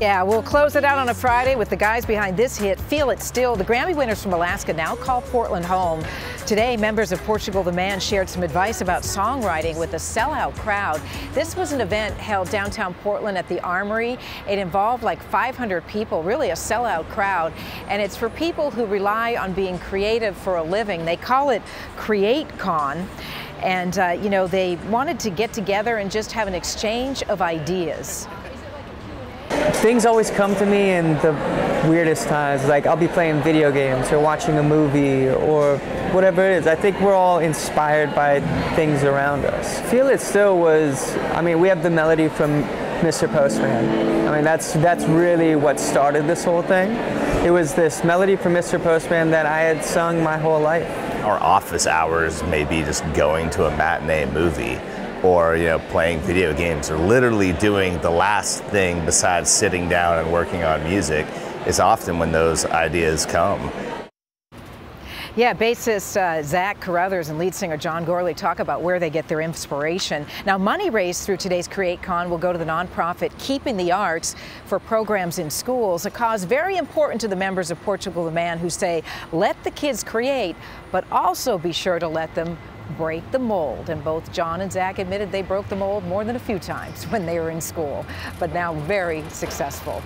Yeah, we'll close it out on a Friday with the guys behind this hit, Feel It Still. The Grammy winners from Alaska now call Portland home. Today, members of Portugal the Man shared some advice about songwriting with a sellout crowd. This was an event held downtown Portland at the Armory. It involved like 500 people, really a sellout crowd. And it's for people who rely on being creative for a living. They call it Cre8con. And, uh, you know, they wanted to get together and just have an exchange of ideas things always come to me in the weirdest times. Like I'll be playing video games or watching a movie or whatever it is. I think we're all inspired by things around us. Feel It Still was, I mean, we have the melody from Mr. Postman. I mean, that's, that's really what started this whole thing. It was this melody from Mr. Postman that I had sung my whole life. Our office hours may be just going to a matinee movie or you know playing video games or literally doing the last thing besides sitting down and working on music is often when those ideas come. Yeah, bassist uh, Zach Carothers and lead singer John Gourley talk about where they get their inspiration. Now, money raised through today's Cre8con will go to the nonprofit Keeping the Arts for programs in schools, a cause very important to the members of Portugal the Man who say, let the kids create, but also be sure to let them break the mold. And both John and Zach admitted they broke the mold more than a few times when they were in school, but now very successful.